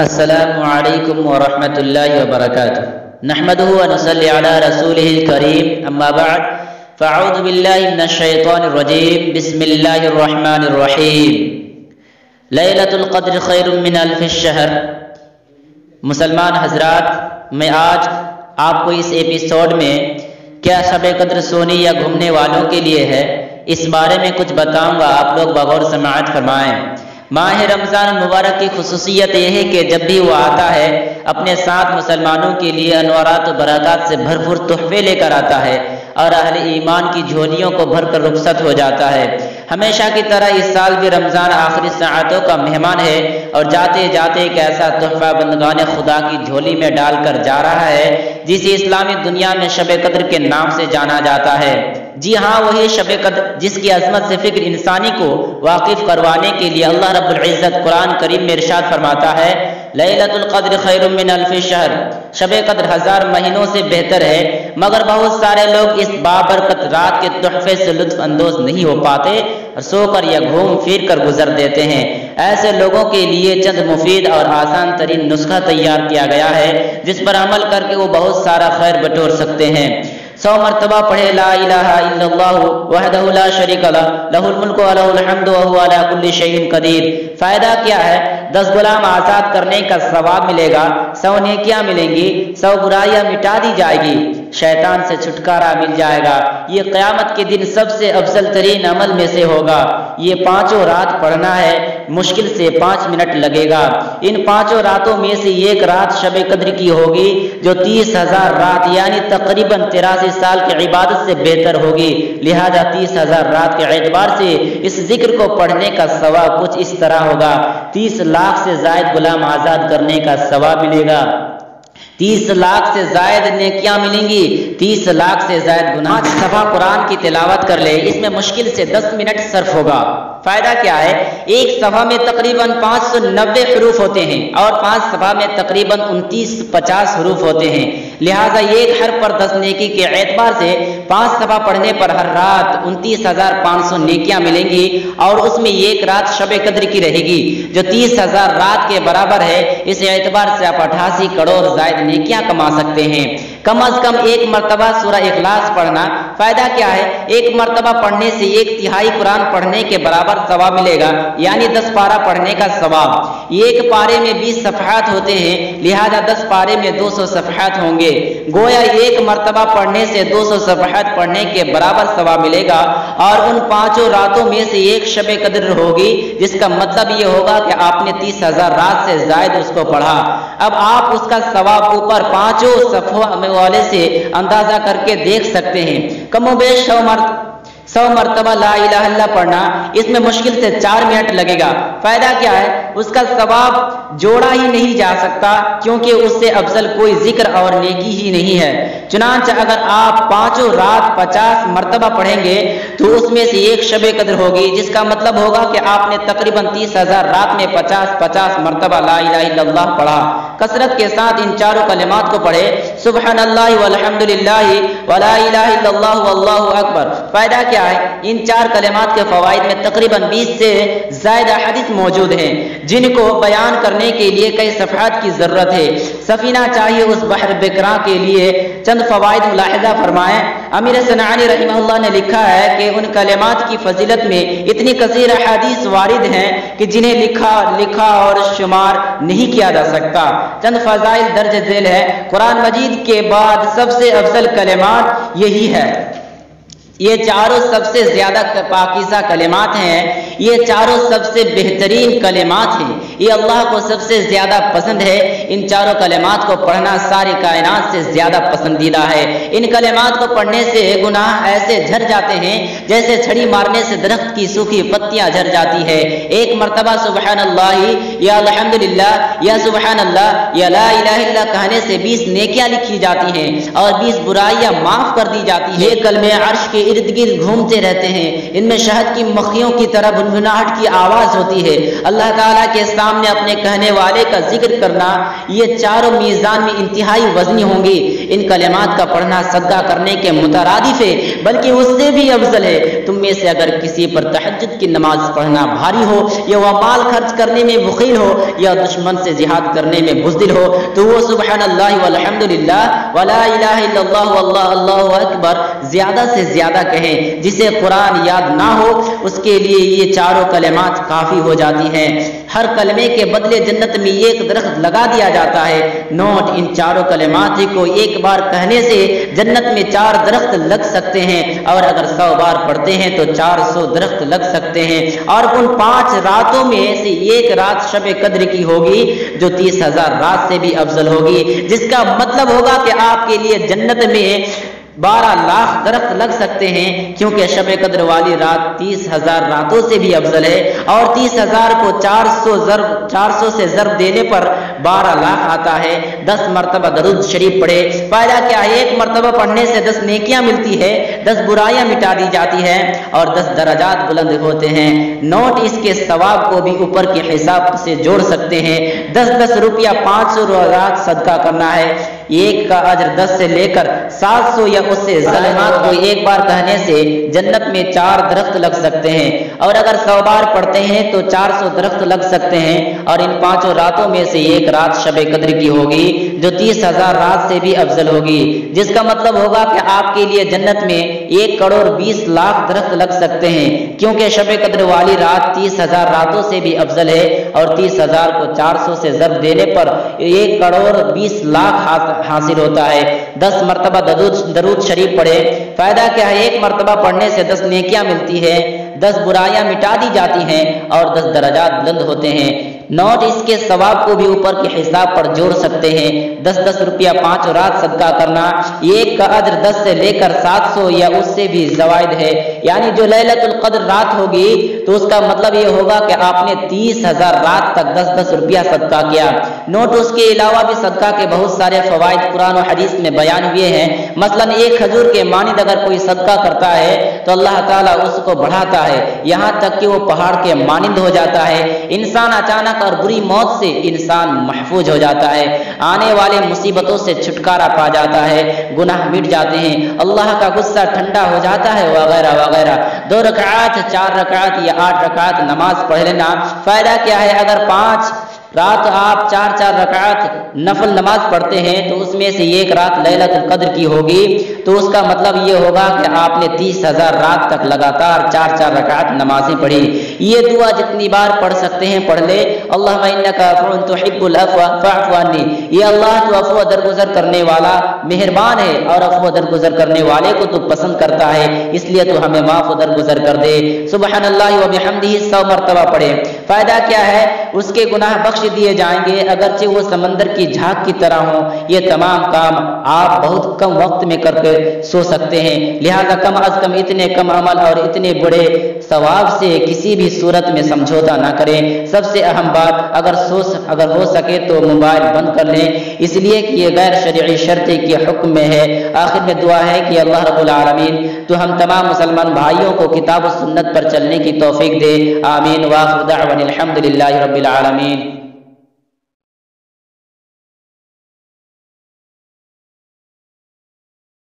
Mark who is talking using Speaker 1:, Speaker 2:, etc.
Speaker 1: السلام علیکم ورحمۃ اللہ وبرکاتہ۔ نحمده ونصلي على رسوله الكريم اما بعد، فاعوذ بالله من الشیطان الرجیم بسم اللہ الرحمن الرحیم۔ لیلۃ القدر خیر من الف الشہر۔ مسلمان حضرات، میں آج آپ کو اس ایپیسوڈ میں کیا شب قدر سونی یا گھومنے والوں کے لیے ہے، اس بارے میں کچھ بتاؤں گا، آپ لوگ بغور سماعت فرمائیں۔ ماہ رمضان مبارک کی خصوصیت یہ ہے کہ جب بھی وہ آتا ہے، اپنے ساتھ مسلمانوں کے لیے انوارات و برکات سے بھرپور تحفے لے کر آتا ہے اور اہل ایمان کی جھولیوں کو بھر کر رخصت ہو جاتا ہے۔ ہمیشہ کی طرح اس سال بھی رمضان آخری ساعتوں کا مہمان ہے اور جاتے جاتے ایک ایسا تحفہ بندگان خدا کی جھولی میں ڈال کر جا رہا ہے، جسے اسلامی دنیا میں شب قدر کے نام سے جانا جاتا ہے۔ جی ہاں وہی شب قدر، جس کی عظمت سے فکر انسانی کو واقف کروانے کے لیے اللہ رب العزت قرآن کریم میں ارشاد فرماتا ہے لیلت القدر خیر من الف شہر۔ شب قدر ہزار مہینوں سے بہتر ہے، مگر بہت سارے لوگ اس بابرکت رات کے تحفے سے لطف اندوز نہیں ہو پاتے اور سو کر یا گھوم پھر کر گزر دیتے ہیں۔ ایسے لوگوں کے لیے چند مفید اور آسان ترین نسخہ تیار کیا گیا ہے، جس پر عمل کر کے وہ بہت سارا خیر بٹور سکتے ہیں۔ سو مرتبہ پڑھے لا الہ الا اللہ وحدہ لا شریک لہ لہ الملک و لہ الحمد وهو علی کل شیء قدیر۔ فائدہ کیا ہے؟ دس غلام آزاد کرنے کا ثواب ملے گا، سو نیکیاں ملیں گی، سو برائیاں مٹا دی جائے گی۔ شیطان سے چھٹکارا مل جائے گا۔ یہ قیامت کے دن سب سے افضل ترین عمل میں سے ہوگا۔ یہ پانچوں رات پڑھنا ہے، مشکل سے پانچ منٹ لگے گا۔ ان پانچوں راتوں میں سے ایک رات شب قدر کی ہوگی، جو تیس ہزار رات یعنی تقریباً تراسی سال کی عبادت سے بہتر ہوگی۔ لہذا تیس ہزار رات کے اعتبار سے اس ذکر کو پڑھنے کا ثواب کچھ اس طرح ہوگا۔ تیس لاکھ سے زائد غلام آزاد کرنے کا ثواب ملے گا۔ تیس لاکھ سے زائد نیکیاں ملیں گی، تیس لاکھ سے زائد گناہ۔ صفحہ قرآن کی تلاوت کر لے، اس میں مشکل سے دس منٹ صرف ہوگا۔ فائدہ کیا ہے؟ ایک صفحہ میں تقریباً پانچ سو نبے حروف ہوتے ہیں اور پانچ صفحہ میں تقریباً انتیس پچاس حروف ہوتے ہیں۔ لہٰذا ایک ہر پر دس نیکی کے اعتبار سے پانچ صفحہ پڑھنے پر ہر رات انتیس ہزار پانچ سو نیکیاں ملیں گی اور اس میں ایک رات شب قدر کی رہے گی۔ جو تیس ہزار رات کے برابر ہے، اس اعتبار سے آپ اٹھاسی کروڑ زائد نیکیاں کما سکتے ہیں؟ کم از کم ایک مرتبہ سورہ اخلاص پڑھنا فائدہ کیا ہے؟ ایک مرتبہ پڑھنے سے ایک تہائی قرآن پڑھنے کے برابر ثواب ملے گا یعنی دس پارہ پڑھنے کا ثواب۔ ایک پارے میں بیس صفحات ہوتے ہیں، لہذا دس پارے میں دو سو صفحات ہوں گے۔ گویا ایک مرتبہ پڑھنے سے دو سو صفحات پڑھنے کے برابر ثواب ملے گا، اور ان پانچوں راتوں میں سے ایک شب قدر ہوگی، جس کا مطلب یہ ہوگا کہ آپ نے تیس ہزار رات سے زائد اس کو پڑھا۔ اب آپ اس کا ثواب اوپر پانچوں صفحوں والے سے اندازہ کر کے دیکھ سکتے ہیں۔ کم و بیش سو مرد سو مرتبہ لا الہ الا پڑھنا، اس میں مشکل سے چار منٹ لگے گا۔ فائدہ کیا ہے؟ اس کا ثواب جوڑا ہی نہیں جا سکتا، کیونکہ اس سے افضل کوئی ذکر اور نیکی ہی نہیں ہے۔ چنانچہ اگر آپ پانچوں رات پچاس مرتبہ پڑھیں گے، تو اس میں سے ایک شب قدر ہوگی، جس کا مطلب ہوگا کہ آپ نے تقریباً تیس ہزار رات میں پچاس پچاس مرتبہ لا الہ الا اللہ پڑھا۔ کثرت کے ساتھ ان چاروں کلمات کو پڑھے سبحان اللہ والحمد للہ ولا الہ الا اللہ واللہ اکبر۔ فائدہ کیا ہے۔ ان چار کلمات کے فوائد میں تقریباً بیس سے زائدہ حدیث موجود ہیں، جن کو بیان کرنے کے لیے کئی صفحات کی ضرورت ہے۔ سفینہ چاہیے اس بحر بکراں کے لیے۔ چند فوائد ملاحظہ فرمائیں۔ امیر صنعانی رحمہ اللہ نے لکھا ہے کہ ان کلمات کی فضیلت میں اتنی کثیر حدیث وارد ہیں کہ جنہیں لکھا لکھا اور شمار نہیں کیا جا سکتا۔ چند فضائل درج ذیل ہے قرآن مجید کے بعد سب سے افضل کلمات یہی ہے یہ چاروں سب سے زیادہ پاکیزہ کلمات ہیں یہ چاروں سب سے بہترین کلمات ہیں۔ یہ اللہ کو سب سے زیادہ پسند ہے۔ ان چاروں کلمات کو پڑھنا ساری کائنات سے زیادہ پسندیدہ ہے۔ ان کلمات کو پڑھنے سے گناہ ایسے جھر جاتے ہیں جیسے چھڑی مارنے سے درخت کی سوکھی پتیاں جھر جاتی ہے۔ ایک مرتبہ سبحان اللہ یا الحمدللہ، یا سبحان اللہ یا لا الہ الا کہنے سے بیس نیکیاں لکھی جاتی ہیں اور بیس برائیاں معاف کر دی جاتی ہیں۔ کلمے عرش کے ارد گرد گھومتے رہتے ہیں۔ ان میں شہد کی مکھیوں کی طرح گنگناہٹ کی آواز ہوتی ہے۔ اللہ تعالیٰ کے سامنے اپنے کہنے والے کا ذکر کرنا، یہ چاروں میزان میں انتہائی وزنی ہوں گی ان کلمات کا پڑھنا صدقہ کرنے کے مترادف ہے بلکہ اس سے بھی افضل ہے۔ تم میں سے اگر کسی پر تحجد کی نماز پڑھنا بھاری ہو، یا وہ مال خرچ کرنے میں بخیل ہو، یا دشمن سے جہاد کرنے میں بزدل ہو، تو وہ سبحان اللہ والحمد للہ ولا الہ الا اللہ واللہ اللہ اکبر زیادہ سے زیادہ کہیں، جسے قرآن یاد نہ ہو، اس کے لیے یہ چاروں کلمات کافی ہو جاتی ہیں۔ ہر کلمے کے بدلے جنت میں ایک درخت لگا دیا جاتا ہے۔ نوٹ ان چاروں کلمات کو ایک بار کہنے سے جنت میں چار درخت لگ سکتے ہیں۔ اور اگر سو بار پڑھتے ہیں تو چار سو درخت لگ سکتے ہیں۔ اور ان پانچ راتوں میں سے ایک رات شب قدر کی ہوگی، جو تیس ہزار رات سے بھی افضل ہوگی۔ جس کا مطلب ہوگا کہ آپ کے لیے جنت میں بارہ لاکھ درخت لگ سکتے ہیں، کیونکہ شب قدر والی رات تیس ہزار راتوں سے بھی افضل ہے۔ اور تیس ہزار کو چار سو ضرب چار سو سے ضرب دینے پر بارہ لاکھ آتا ہے۔ دس مرتبہ درود شریف پڑھے۔ فائدہ کیا ہے؟ ایک مرتبہ پڑھنے سے دس نیکیاں ملتی ہے، دس برائیاں مٹا دی جاتی ہے اور دس درجات بلند ہوتے ہیں۔ نوٹ اس کے ثواب کو بھی اوپر کے حساب سے جوڑ سکتے ہیں۔ دس دس روپیہ پانچ سو روزات صدقہ کرنا ہے۔ ایک کا اجر دس سے لے کر سات سو یا اس سے ظلمات کو ایک بار کہنے سے جنت میں چار درخت لگ سکتے ہیں۔ اور اگر سو بار پڑھتے ہیں تو چار سو درخت لگ سکتے ہیں۔ اور ان پانچوں راتوں میں سے ایک رات شب قدر کی ہوگی۔ جو تیس ہزار رات سے بھی افضل ہوگی۔ جس کا مطلب ہوگا کہ آپ کے لیے جنت میں ایک کروڑ بیس لاکھ درخت لگ سکتے ہیں، کیونکہ شب قدر والی رات تیس ہزار راتوں سے بھی افضل ہے اور تیس ہزار کو چار سو سے ضرب دینے پر ایک کروڑ بیس لاکھ ہاں- حاصل ہوتا ہے۔ دس مرتبہ درود شریف پڑھے۔ فائدہ کیا ہے؟ ایک مرتبہ پڑھنے سے دس نیکیاں ملتی ہے دس برائیاں مٹا دی جاتی ہیں اور دس درجات بلند ہوتے ہیں۔ نوٹ اس کے ثواب کو بھی اوپر کے حساب پر جوڑ سکتے ہیں۔ دس دس روپیہ پانچ رات صدقہ کرنا، ایک کا عدر دس سے لے کر سات سو یا اس سے بھی زوائد ہے۔ یعنی جو للت القدر رات ہوگی، تو اس کا مطلب یہ ہوگا کہ آپ نے تیس ہزار رات تک دس دس روپیہ صدقہ کیا۔ نوٹ اس کے علاوہ بھی صدقہ کے بہت سارے فوائد قرآن و حدیث میں بیان ہوئے ہیں۔ مثلا ایک کھجور کے مانند اگر کوئی صدقہ کرتا ہے، تو اللہ تعالیٰ اس کو بڑھاتا ہے۔ یہاں تک کہ وہ پہاڑ کے مانند ہو جاتا ہے۔ انسان اچانک اور بری موت سے انسان محفوظ ہو جاتا ہے۔ آنے والے مصیبتوں سے چھٹکارا پا جاتا ہے۔ گناہ مٹ جاتے ہیں۔ اللہ کا غصہ ٹھنڈا ہو جاتا ہے وغیرہ وغیرہ۔ دو رکعات، چار رکعات یا آٹھ رکعات نماز پڑھ لینا۔ فائدہ کیا ہے؟ اگر پانچ رات آپ چار چار رکعت نفل نماز پڑھتے ہیں تو اس میں سے ایک رات لیلت القدر کی ہوگی۔ تو اس کا مطلب یہ ہوگا کہ آپ نے تیس ہزار رات تک لگاتار چار چار رکعت نمازیں پڑھی۔ یہ دعا جتنی بار پڑھ سکتے ہیں، پڑھ لے۔ اللہ تحب العفو عنی۔ یہ اللہ تو افو درگزر کرنے والا مہربان ہے اور افو درگزر کرنے والے کو تو پسند کرتا ہے، اس لیے تو ہمیں معاف درگزر کر دے۔ سبحان اللہ و بحمدہ سو مرتبہ پڑھے۔ فائدہ کیا ہے؟ اس کے گناہ بخش دیے جائیں گے، اگرچہ وہ سمندر کی جھاگ کی طرح ہوں۔ یہ تمام کام آپ بہت کم وقت میں کر کے سو سکتے ہیں۔ لہذا کم از کم اتنے کم عمل اور اتنے بڑے ثواب سے کسی بھی صورت میں سمجھوتا نہ کریں۔ سب سے اہم بات اگر سو اگر ہو سکے تو موبائل بند کر لیں۔ اس لیے کہ یہ غیر شرعی شرط کے حکم میں ہے۔ آخر میں دعا ہے کہ اللہ رب العالمین تو ہم تمام مسلمان بھائیوں کو کتاب و سنت پر چلنے کی توفیق دے۔ آمین۔ واخر دعوان الحمد للہ رب العالمین۔